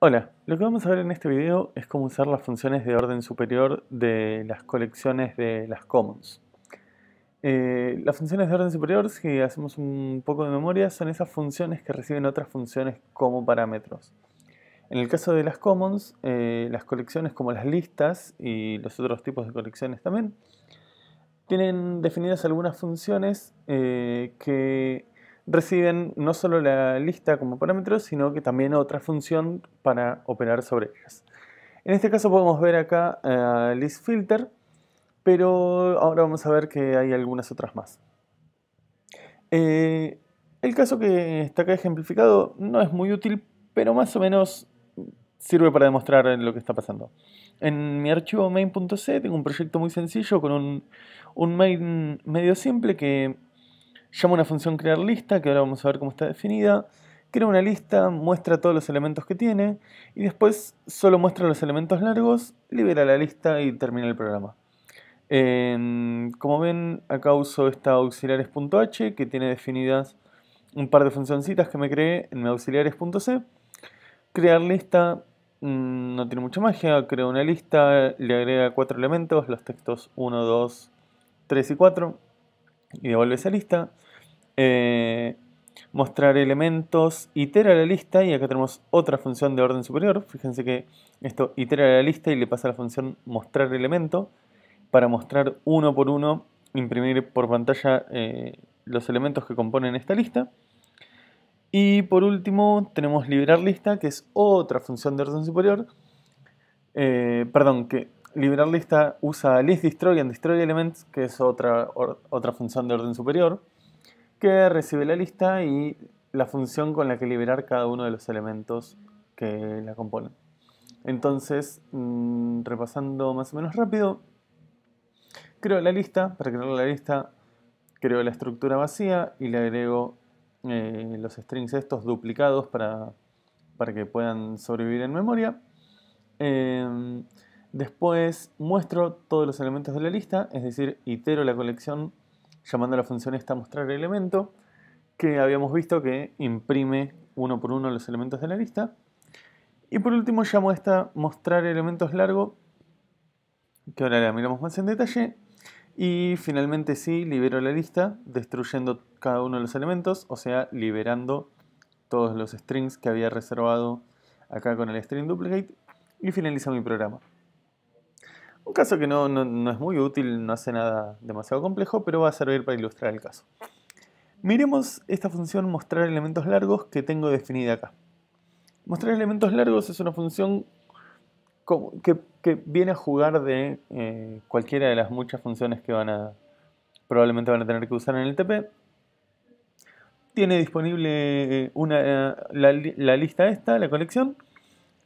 Hola, lo que vamos a ver en este video es cómo usar las funciones de orden superior de las colecciones de las commons. Eh, las funciones de orden superior, si hacemos un poco de memoria, son esas funciones que reciben otras funciones como parámetros. En el caso de las commons, eh, las colecciones como las listas y los otros tipos de colecciones también, tienen definidas algunas funciones eh, que reciben no solo la lista como parámetro, sino que también otra función para operar sobre ellas. En este caso podemos ver acá uh, list filter, pero ahora vamos a ver que hay algunas otras más. Eh, el caso que está acá ejemplificado no es muy útil, pero más o menos sirve para demostrar lo que está pasando. En mi archivo main.c tengo un proyecto muy sencillo con un main medio simple que llama una función crear lista, que ahora vamos a ver cómo está definida, crea una lista, muestra todos los elementos que tiene y después solo muestra los elementos largos, libera la lista y termina el programa. como ven, acá uso esta auxiliares.h que tiene definidas un par de funcioncitas que me creé en mi auxiliares.c. Crear lista mm, no tiene mucha magia, creo una lista, le agrega cuatro elementos, los textos 1, 2, 3 y 4 y devuelve esa lista. Eh, mostrar elementos, itera la lista y acá tenemos otra función de orden superior. Fíjense que esto itera la lista y le pasa la función mostrar elemento para mostrar uno por uno, imprimir por pantalla eh, los elementos que componen esta lista. Y por último tenemos liberar lista, que es otra función de orden superior. Eh, perdón, que liberar lista usa list destroy and destroy elements, que es otra, otra función de orden superior que recibe la lista y la función con la que liberar cada uno de los elementos que la componen. Entonces, mm, repasando más o menos rápido, creo la lista, para crear la lista creo la estructura vacía y le agrego eh, los strings estos duplicados para, para, que puedan sobrevivir en memoria. Em, después muestro todos los elementos de la lista, es decir, itero la colección llamando a la función esta mostrar elemento, que habíamos visto que imprime uno por uno los elementos de la lista. Y por último llamo a esta mostrar elementos largo, que ahora la miramos más en detalle. Y finalmente sí, libero la lista, destruyendo cada uno de los elementos, o sea, liberando todos los strings que había reservado acá con el string duplicate. Y finaliza mi programa. Un caso que no, es muy útil, no hace nada demasiado complejo, pero va a servir para ilustrar el caso. Miremos esta función mostrar elementos largos que tengo definida acá. Mostrar elementos largos es una función que, viene a jugar de eh, cualquiera de las muchas funciones que van a probablemente van a tener que usar en el TP. Tiene disponible una, la, la lista esta, la colección,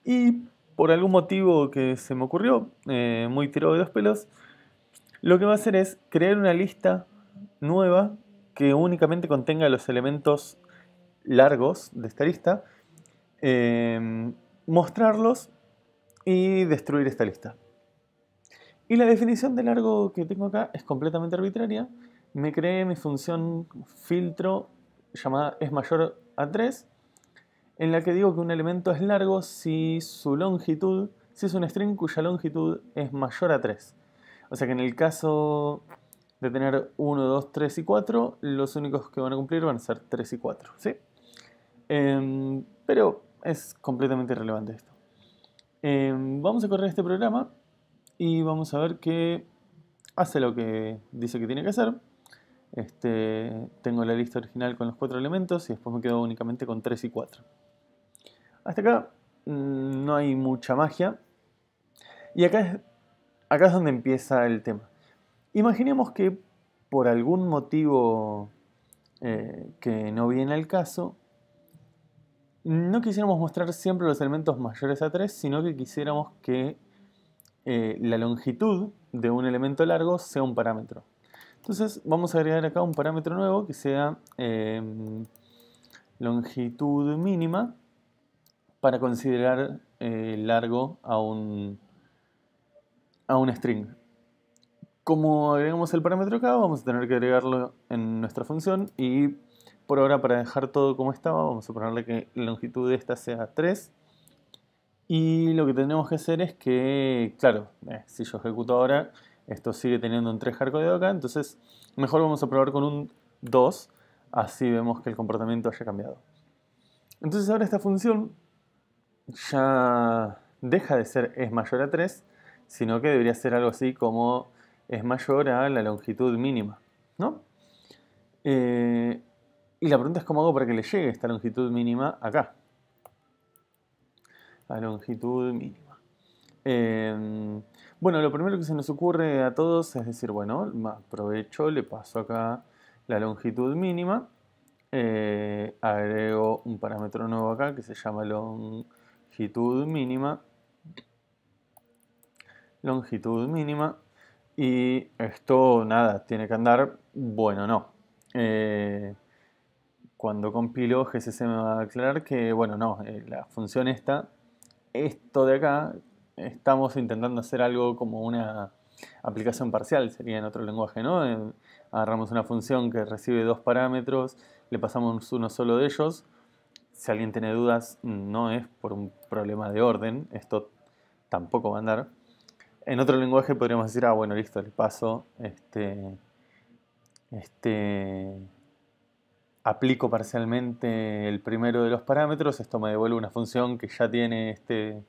y por algún motivo que se me ocurrió, eh, muy tirado de dos pelos, lo que va a hacer es crear una lista nueva que únicamente contenga los elementos largos de esta lista, em, mostrarlos y destruir esta lista. Y la definición de largo que tengo acá es completamente arbitraria. Me creé mi función filtro llamada es mayor a 3 en la que digo que un elemento es largo si su longitud, si es un string cuya longitud es mayor a 3. O sea que en el caso de tener 1, 2, 3 y 4, los únicos que van a cumplir van a ser 3 y 4. ¿sí? Em, pero es completamente irrelevante esto. Em, vamos a correr este programa y vamos a ver que hace lo que dice que tiene que hacer. Este, tengo la lista original con los 4 elementos y después me quedo únicamente con 3 y 4. Hasta acá mm, no hay mucha magia. Y acá es, acá es donde empieza el tema. Imaginemos que por algún motivo eh, que no viene al caso, no quisiéramos mostrar siempre los elementos mayores a 3, sino que quisiéramos que eh, la longitud de un elemento largo sea un parámetro. Entonces vamos a agregar acá un parámetro nuevo que sea em, longitud mínima para considerar eh, largo a un, a un string. Como agregamos el parámetro acá, vamos a tener que agregarlo en nuestra función y por ahora para dejar todo como estaba, vamos a ponerle que la longitud de esta sea 3 Y lo que tenemos que hacer es que, claro, eh, si yo ejecuto ahora, esto sigue teniendo un 3 hardcodeo acá, entonces mejor vamos a probar con un 2, así vemos que el comportamiento haya cambiado. Entonces ahora esta función ya deja de ser es mayor a 3, sino que debería ser algo así como es mayor a la longitud mínima, ¿no? Eh, y la pregunta es cómo hago para que le llegue esta longitud mínima acá. La longitud mínima. Eh, bueno, lo primero que se nos ocurre a todos es decir, bueno, aprovecho, le paso acá la longitud mínima, eh, agrego un parámetro nuevo acá que se llama longitud mínima, longitud mínima, y esto nada, tiene que andar, bueno, no. Eh, cuando compilo GCC me va a aclarar que, bueno, no, eh, la función esta, esto de acá, estamos intentando hacer algo como una aplicación parcial, sería en otro lenguaje, ¿no? Eh, agarramos una función que recibe dos parámetros, le pasamos uno solo de ellos. Si alguien tiene dudas, no es por un problema de orden, esto tampoco va a andar. En otro lenguaje podríamos decir, ah, bueno, listo, le paso, este, este, aplico parcialmente el primero de los parámetros, esto me devuelve una función que ya tiene este,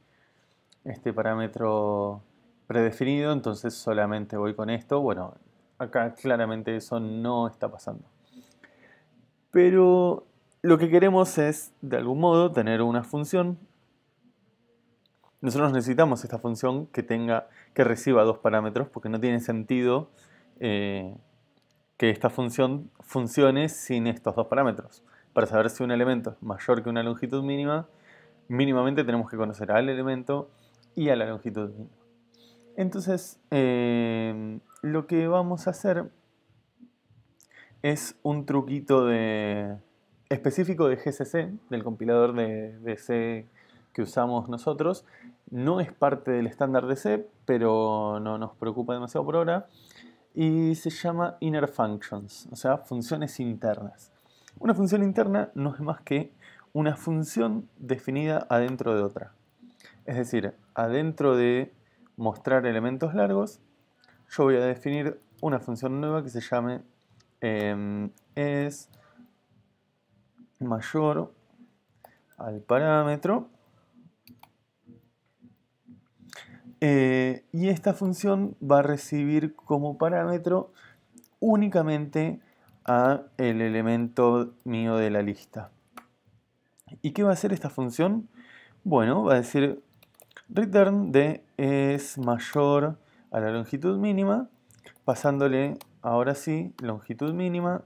este parámetro predefinido, entonces solamente voy con esto. Bueno, acá claramente eso no está pasando. Pero lo que queremos es, de algún modo, tener una función. Nosotros necesitamos esta función que tenga, que reciba dos parámetros, porque no tiene sentido eh, que esta función funcione sin estos dos parámetros. Para saber si un elemento es mayor que una longitud mínima, mínimamente tenemos que conocer al elemento y a la longitud mínima. Entonces, eh, lo que vamos a hacer es un truquito de, específico de GCC, del compilador de, C que usamos nosotros. No es parte del estándar de C, pero no nos preocupa demasiado por ahora. Y se llama inner functions, o sea, funciones internas. Una función interna no es más que una función definida adentro de otra. Es decir, adentro de mostrar elementos largos, yo voy a definir una función nueva que se llame em, es mayor al parámetro eh, y esta función va a recibir como parámetro únicamente a el elemento mío de la lista. ¿Y qué va a hacer esta función? Bueno, va a decir return de es mayor a la longitud mínima, pasándole ahora sí longitud mínima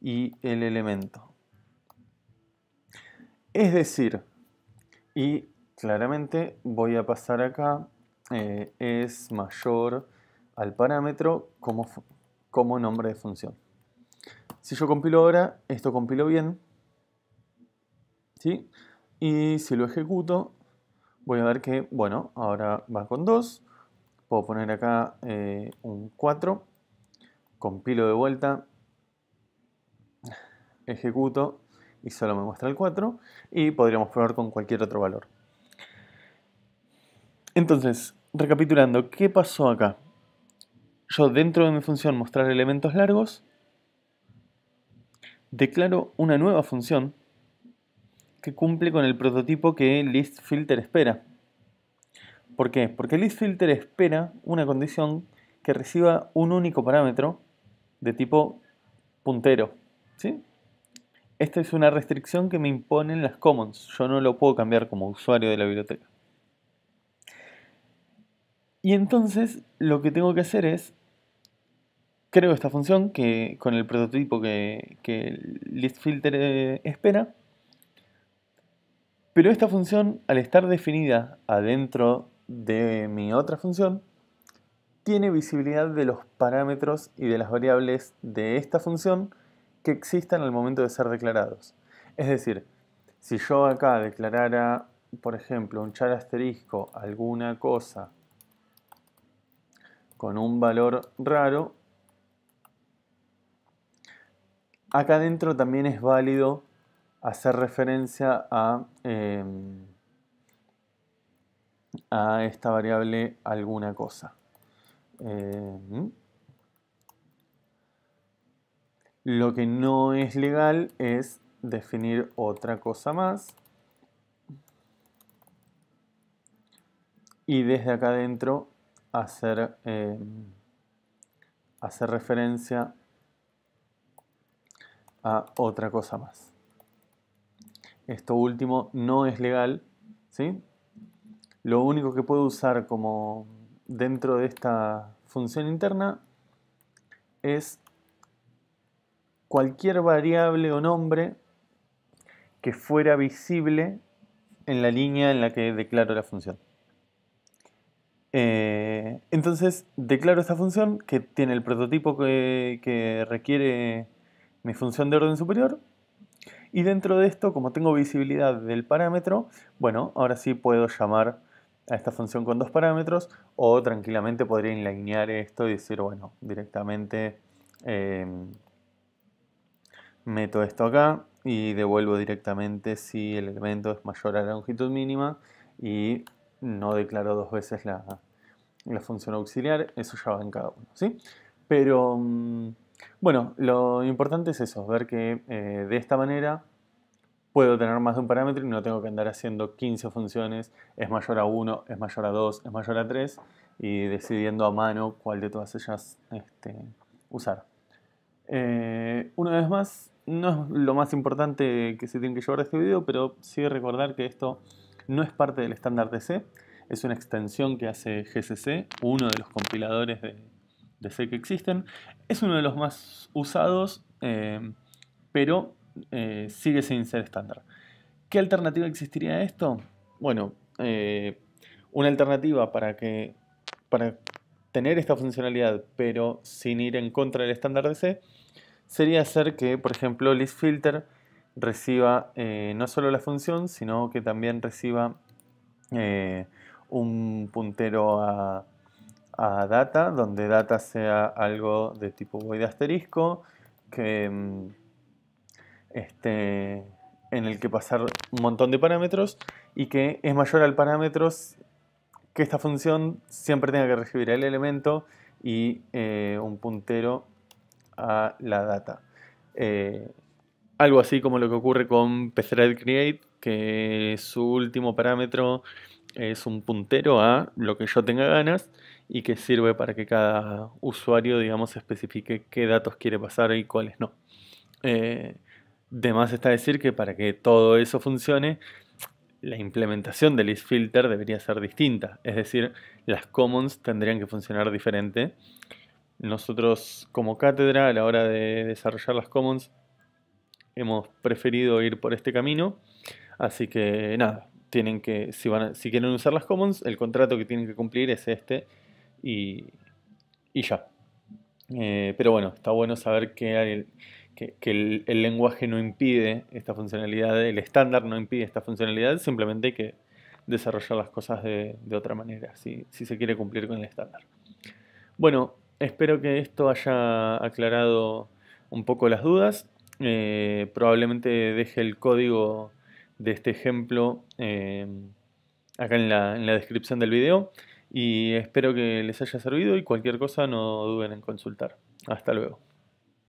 y el elemento. Es decir, y claramente voy a pasar acá eh, es mayor al parámetro como, como nombre de función. Si yo compilo ahora, esto compilo bien. ¿sí? Y si lo ejecuto, voy a ver que, bueno, ahora va con 2. Puedo poner acá eh, un 4. Compilo de vuelta. Ejecuto y solo me muestra el 4. Y podríamos probar con cualquier otro valor. Entonces, recapitulando, ¿qué pasó acá? Yo dentro de mi función mostrar elementos largos, declaro una nueva función que cumple con el prototipo que ListFilter espera. ¿Por qué? Porque ListFilter espera una condición que reciba un único parámetro de tipo puntero. ¿sí? Esta es una restricción que me imponen las commons. Yo no lo puedo cambiar como usuario de la biblioteca. Y entonces lo que tengo que hacer es creo esta función que con el prototipo que, ListFilter eh, espera pero esta función, al estar definida adentro de mi otra función, tiene visibilidad de los parámetros y de las variables de esta función que existan al momento de ser declarados. Es decir, si yo acá declarara, por ejemplo, un char asterisco alguna cosa con un valor raro, acá adentro también es válido hacer referencia a, em, a esta variable alguna cosa. Eh, lo que no es legal es definir otra cosa más. Y desde acá adentro hacer, eh, hacer referencia a otra cosa más. Esto último no es legal, ¿sí? Lo único que puedo usar como dentro de esta función interna es cualquier variable o nombre que fuera visible en la línea en la que declaro la función. Eh, entonces declaro esta función que tiene el prototipo que, requiere mi función de orden superior y dentro de esto, como tengo visibilidad del parámetro, bueno, ahora sí puedo llamar a esta función con dos parámetros o tranquilamente podría alinear esto y decir, bueno, directamente em, meto esto acá y devuelvo directamente si el elemento es mayor a la longitud mínima y no declaro dos veces la, función auxiliar, eso ya va en cada uno, ¿sí? Pero, mm, bueno, lo importante es eso, ver que eh, de esta manera puedo tener más de un parámetro y no tengo que andar haciendo 15 funciones, es mayor a 1, es mayor a 2, es mayor a 3 y decidiendo a mano cuál de todas ellas este, usar. Eh, una vez más, no es lo más importante que se tiene que llevar de este video, pero sí recordar que esto no es parte del estándar de C, es una extensión que hace GCC, uno de los compiladores de, C que existen. Es uno de los más usados, eh, pero eh, sigue sin ser estándar. ¿Qué alternativa existiría a esto? Bueno, eh, una alternativa para que para tener esta funcionalidad, pero sin ir en contra del estándar de C, sería hacer que, por ejemplo, listFilter reciba eh, no solo la función, sino que también reciba un puntero a, a, data, donde data sea algo de tipo void asterisco, que mm, este, en el que pasar un montón de parámetros y que es mayor al parámetro que esta función siempre tenga que recibir el elemento y eh, un puntero a la data. Eh, algo así como lo que ocurre con pthread que su último parámetro es un puntero a lo que yo tenga ganas y que sirve para que cada usuario, digamos, especifique qué datos quiere pasar y cuáles no. Eh, está decir que para que todo eso funcione, la implementación del listFilter debería ser distinta. Es decir, las commons tendrían que funcionar diferente. Nosotros como cátedra a la hora de desarrollar las commons hemos preferido ir por este camino. Así que nada, tienen que, si, van si quieren usar las commons, el contrato que tienen que cumplir es este y, ya. Eh, pero bueno, está bueno saber que hay, que, el, lenguaje no impide esta funcionalidad, el estándar no impide esta funcionalidad, simplemente hay que desarrollar las cosas de, otra manera, si, se quiere cumplir con el estándar. Bueno, espero que esto haya aclarado un poco las dudas. Eh, probablemente deje el código de este ejemplo eh, acá en la, en la descripción del video y espero que les haya servido y cualquier cosa no duden en consultar. Hasta luego.